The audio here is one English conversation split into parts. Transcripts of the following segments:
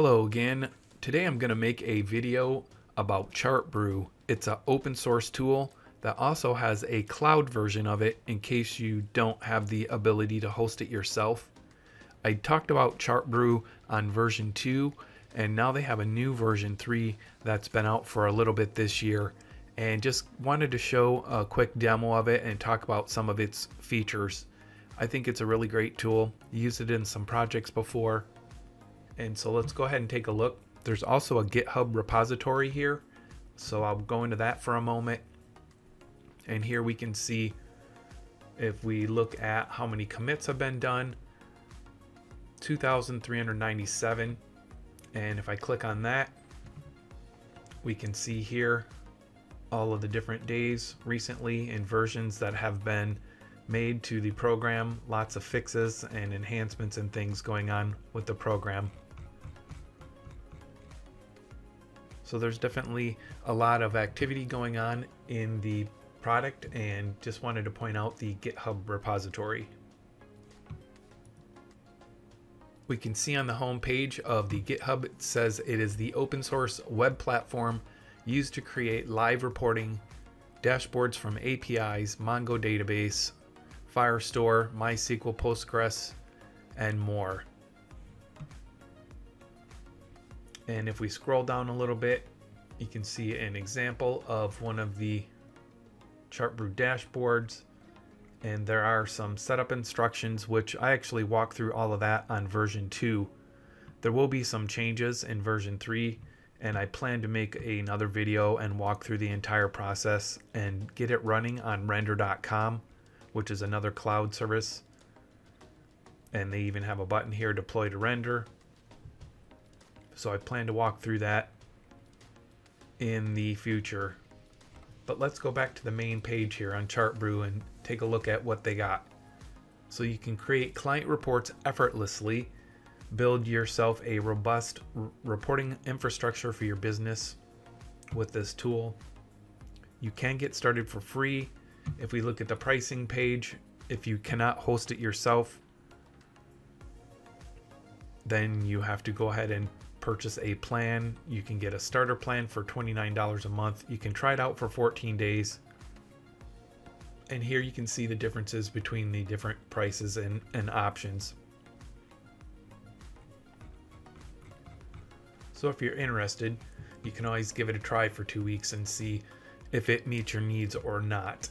Hello again. Today I'm going to make a video about Chartbrew. It's an open source tool that also has a cloud version of it in case you don't have the ability to host it yourself. I talked about Chartbrew on version 2 and now they have a new version 3 that's been out for a little bit this year and just wanted to show a quick demo of it and talk about some of its features. I think it's a really great tool. Used it in some projects before. And so let's go ahead and take a look. There's also a GitHub repository here. So I'll go into that for a moment. And here we can see if we look at how many commits have been done, 2,397. And if I click on that, we can see here all of the different days recently and versions that have been made to the program. Lots of fixes and enhancements and things going on with the program. So there's definitely a lot of activity going on in the product and just wanted to point out the GitHub repository. We can see on the home page of the GitHub, it says it is the open source web platform used to create live reporting, dashboards from APIs, Mongo database, Firestore, MySQL, Postgres, and more. And if we scroll down a little bit, you can see an example of one of the Chartbrew dashboards. And there are some setup instructions, which I actually walk through all of that on version 2. There will be some changes in version 3, and I plan to make another video and walk through the entire process and get it running on render.com which is another cloud service. And they even have a button here, deploy to render. So I plan to walk through that in the future. But let's go back to the main page here on Chartbrew and take a look at what they got. So you can create client reports effortlessly, build yourself a robust reporting infrastructure for your business with this tool. You can get started for free if we look at the pricing page, if you cannot host it yourself, then you have to go ahead and purchase a plan. You can get a starter plan for $29 a month. You can try it out for 14 days. And here you can see the differences between the different prices and, and options. So if you're interested, you can always give it a try for two weeks and see if it meets your needs or not.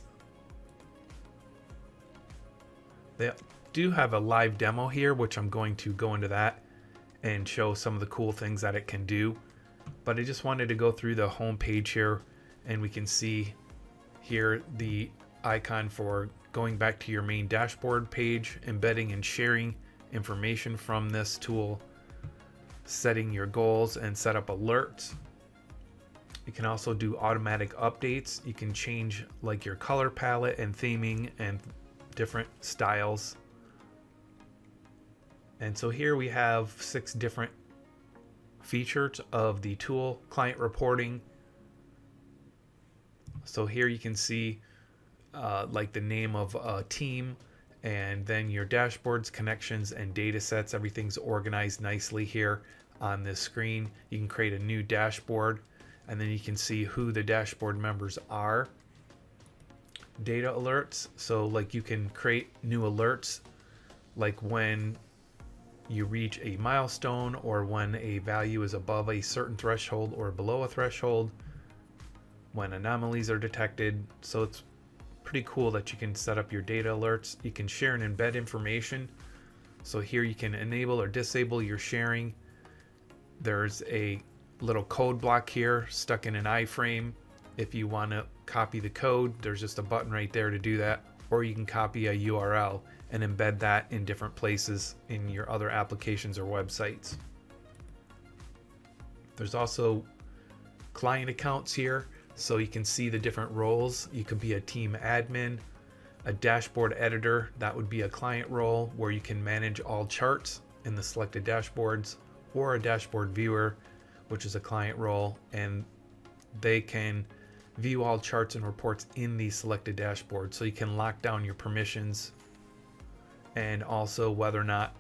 They do have a live demo here, which I'm going to go into that and show some of the cool things that it can do. But I just wanted to go through the home page here and we can see here the icon for going back to your main dashboard page, embedding and sharing information from this tool, setting your goals and set up alerts. You can also do automatic updates. You can change like your color palette and theming and different styles. And so here we have six different features of the tool client reporting. So here you can see uh, like the name of a team and then your dashboards, connections, and data sets. Everything's organized nicely here on this screen. You can create a new dashboard and then you can see who the dashboard members are data alerts. So like you can create new alerts like when you reach a milestone or when a value is above a certain threshold or below a threshold, when anomalies are detected. So it's pretty cool that you can set up your data alerts. You can share and embed information. So here you can enable or disable your sharing. There's a little code block here stuck in an iframe if you want to copy the code, there's just a button right there to do that. Or you can copy a URL and embed that in different places in your other applications or websites. There's also client accounts here, so you can see the different roles. You could be a team admin, a dashboard editor, that would be a client role where you can manage all charts in the selected dashboards, or a dashboard viewer, which is a client role, and they can view all charts and reports in the selected dashboard. So you can lock down your permissions and also whether or not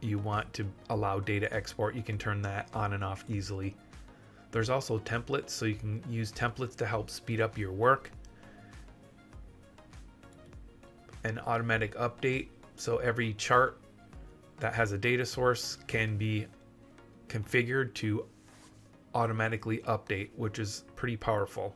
you want to allow data export, you can turn that on and off easily. There's also templates, so you can use templates to help speed up your work. An automatic update, so every chart that has a data source can be configured to automatically update, which is pretty powerful.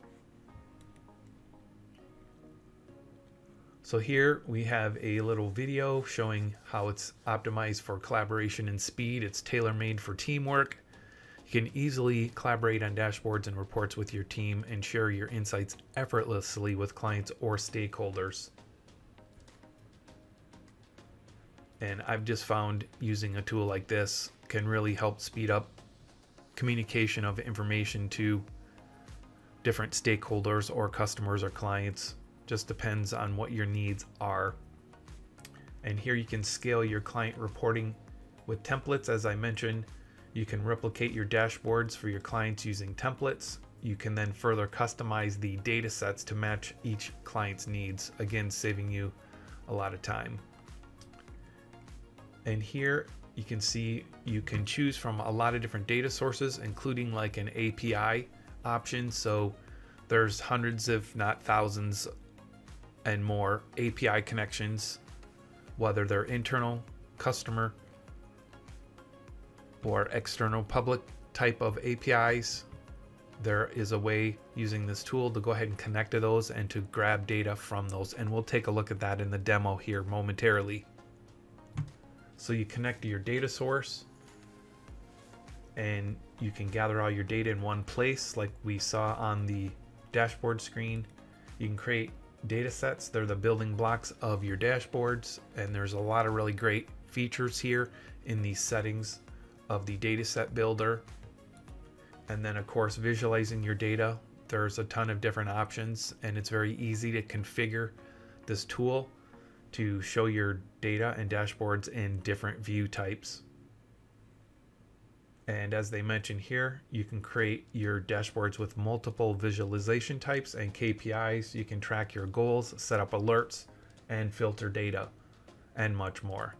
So here we have a little video showing how it's optimized for collaboration and speed. It's tailor-made for teamwork. You can easily collaborate on dashboards and reports with your team and share your insights effortlessly with clients or stakeholders. And I've just found using a tool like this can really help speed up communication of information to different stakeholders or customers or clients just depends on what your needs are. And here you can scale your client reporting with templates. As I mentioned, you can replicate your dashboards for your clients using templates. You can then further customize the data sets to match each client's needs, again, saving you a lot of time. And here you can see you can choose from a lot of different data sources, including like an API option. So there's hundreds, if not thousands, and more API connections, whether they're internal, customer, or external public type of APIs. There is a way using this tool to go ahead and connect to those and to grab data from those. And we'll take a look at that in the demo here momentarily. So you connect to your data source and you can gather all your data in one place like we saw on the dashboard screen. You can create data sets. They're the building blocks of your dashboards, and there's a lot of really great features here in these settings of the dataset builder. And then, of course, visualizing your data. There's a ton of different options, and it's very easy to configure this tool to show your data and dashboards in different view types. And as they mention here, you can create your dashboards with multiple visualization types and KPIs. You can track your goals, set up alerts, and filter data, and much more.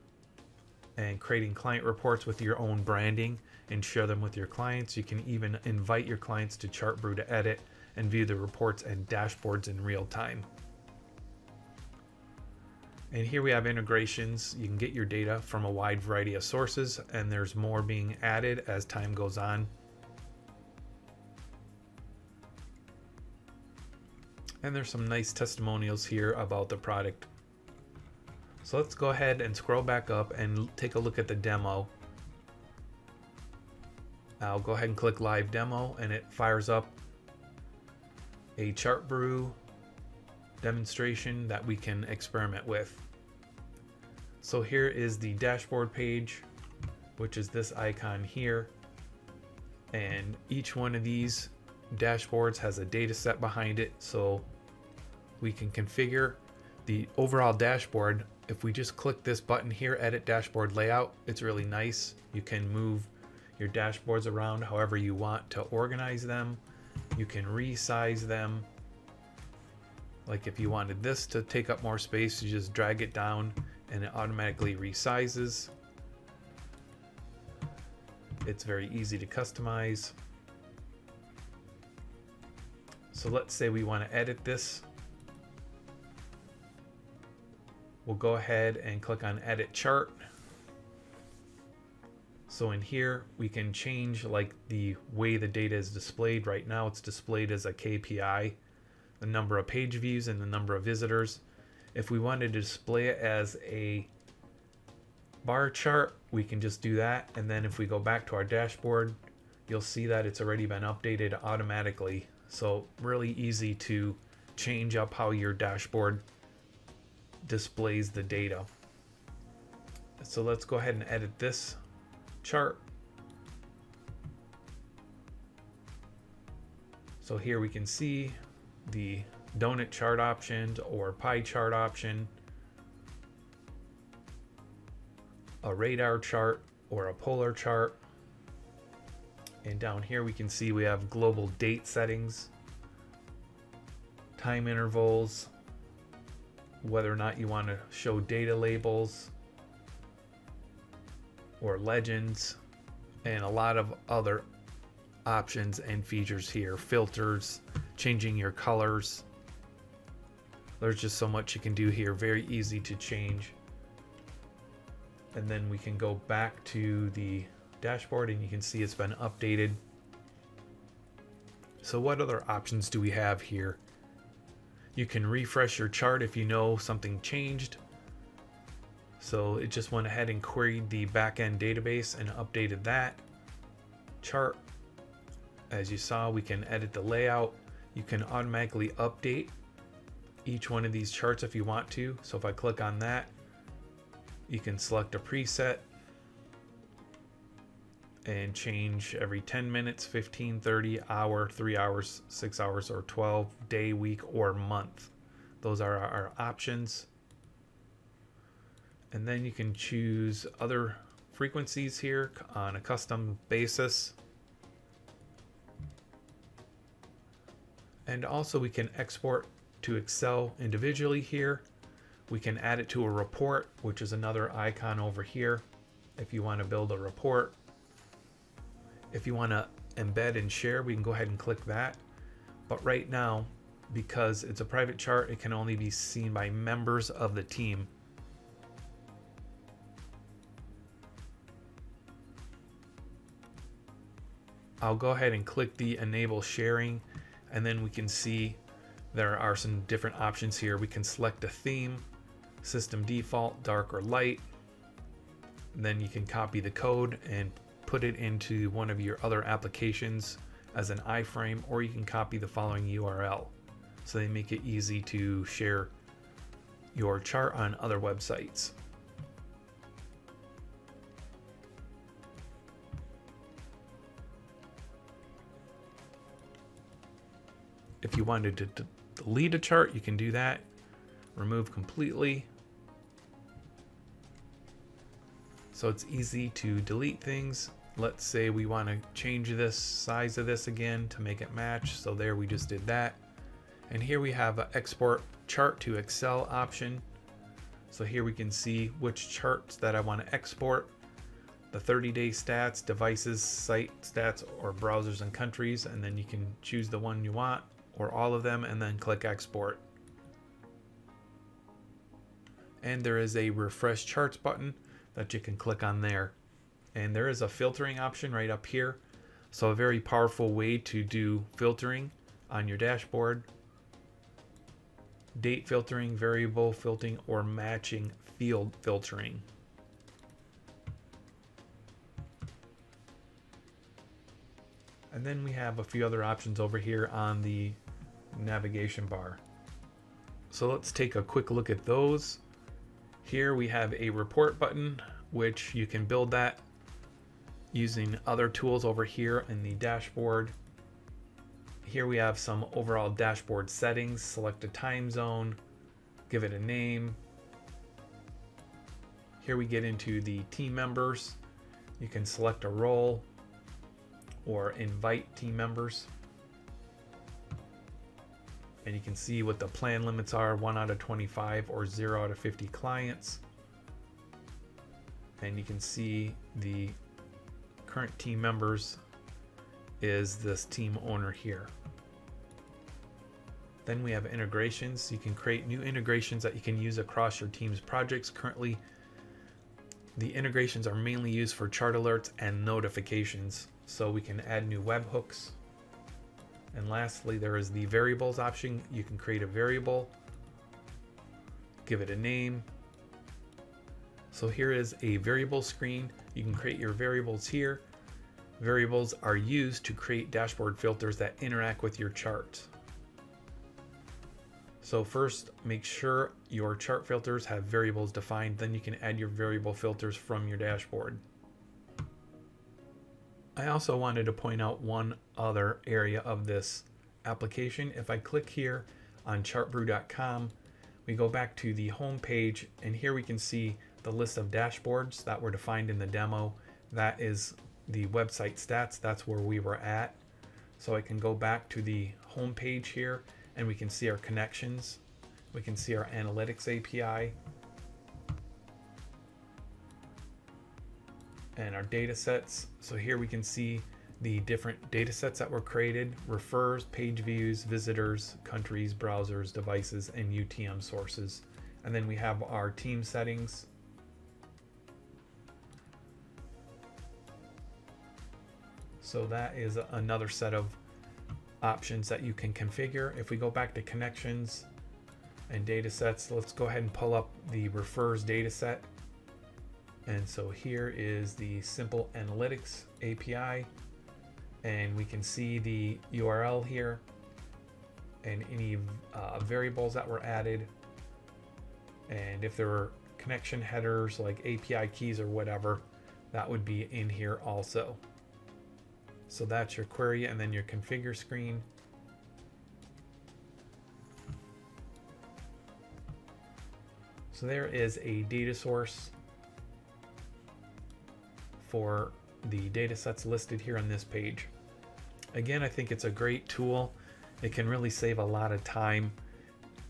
And creating client reports with your own branding and share them with your clients. You can even invite your clients to Chartbrew to edit and view the reports and dashboards in real time. And here we have integrations. You can get your data from a wide variety of sources, and there's more being added as time goes on. And there's some nice testimonials here about the product. So let's go ahead and scroll back up and take a look at the demo. I'll go ahead and click live demo and it fires up a Chartbrew demonstration that we can experiment with. So here is the dashboard page, which is this icon here. And each one of these dashboards has a data set behind it. So we can configure the overall dashboard. If we just click this button here, edit dashboard layout, it's really nice. You can move your dashboards around however you want to organize them. You can resize them. Like if you wanted this to take up more space, you just drag it down and it automatically resizes. It's very easy to customize. So let's say we want to edit this. We'll go ahead and click on edit chart. So in here, we can change like the way the data is displayed. Right now it's displayed as a KPI, the number of page views and the number of visitors. If we wanted to display it as a bar chart, we can just do that. And then if we go back to our dashboard, you'll see that it's already been updated automatically. So really easy to change up how your dashboard displays the data. So let's go ahead and edit this chart. So here we can see the donut chart option or pie chart option, a radar chart or a polar chart. And down here we can see we have global date settings, time intervals, whether or not you want to show data labels, or legends and a lot of other options and features here filters changing your colors. There's just so much you can do here very easy to change. And then we can go back to the dashboard and you can see it's been updated. So what other options do we have here? You can refresh your chart if you know something changed. So it just went ahead and queried the backend database and updated that chart. As you saw, we can edit the layout. You can automatically update each one of these charts if you want to. So if I click on that, you can select a preset and change every 10 minutes, 15, 30, hour, 3 hours, 6 hours, or 12, day, week, or month. Those are our options and then you can choose other frequencies here on a custom basis. And also we can export to Excel individually here. We can add it to a report, which is another icon over here if you want to build a report. If you want to embed and share, we can go ahead and click that. But right now, because it's a private chart, it can only be seen by members of the team. I'll go ahead and click the enable sharing and then we can see there are some different options here. We can select a theme, system default, dark or light. Then you can copy the code and put it into one of your other applications as an iframe or you can copy the following URL. So they make it easy to share your chart on other websites. If you wanted to delete a chart, you can do that. Remove completely. So it's easy to delete things. Let's say we want to change this size of this again to make it match. So there we just did that. And here we have an export chart to Excel option. So here we can see which charts that I want to export. The 30 day stats, devices, site stats, or browsers and countries. And then you can choose the one you want or all of them and then click export. And there is a refresh charts button that you can click on there. And there is a filtering option right up here. So a very powerful way to do filtering on your dashboard. Date filtering, variable filtering, or matching field filtering. And then we have a few other options over here on the navigation bar. So let's take a quick look at those. Here we have a report button, which you can build that using other tools over here in the dashboard. Here we have some overall dashboard settings. Select a time zone, give it a name. Here we get into the team members. You can select a role or invite team members and you can see what the plan limits are 1 out of 25 or 0 out of 50 clients. And you can see the current team members is this team owner here. Then we have integrations. You can create new integrations that you can use across your team's projects. Currently the integrations are mainly used for chart alerts and notifications. So we can add new webhooks and lastly, there is the variables option. You can create a variable, give it a name. So here is a variable screen. You can create your variables here. Variables are used to create dashboard filters that interact with your chart. So first, make sure your chart filters have variables defined, then you can add your variable filters from your dashboard. I also wanted to point out one other area of this application. If I click here on chartbrew.com, we go back to the home page and here we can see the list of dashboards that were defined in the demo. That is the website stats. That's where we were at. So I can go back to the home page here and we can see our connections. We can see our analytics API and our data sets. So here we can see the different data sets that were created, refers, page views, visitors, countries, browsers, devices, and UTM sources. And then we have our team settings. So that is another set of options that you can configure. If we go back to connections and data sets, let's go ahead and pull up the refers data set. And so here is the simple analytics API and we can see the URL here and any uh, variables that were added. And if there were connection headers like API keys or whatever that would be in here also. So that's your query and then your configure screen. So there is a data source for the data sets listed here on this page Again, I think it's a great tool. It can really save a lot of time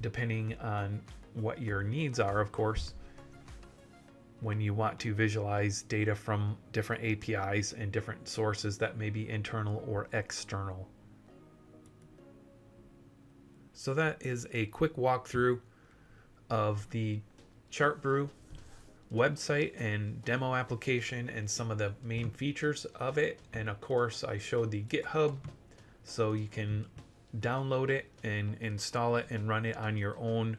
depending on what your needs are, of course, when you want to visualize data from different APIs and different sources that may be internal or external. So that is a quick walkthrough of the Chartbrew website and demo application and some of the main features of it. And of course, I showed the GitHub so you can download it and install it and run it on your own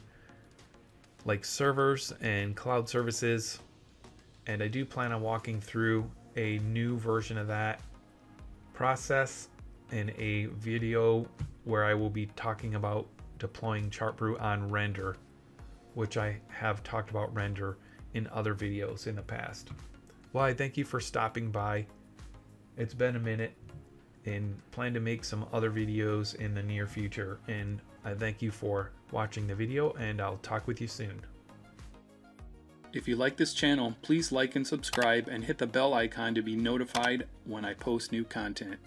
like servers and cloud services. And I do plan on walking through a new version of that process in a video where I will be talking about deploying Chartbrew on Render, which I have talked about Render in other videos in the past. Well, I thank you for stopping by. It's been a minute and plan to make some other videos in the near future. And I thank you for watching the video and I'll talk with you soon. If you like this channel, please like and subscribe and hit the bell icon to be notified when I post new content.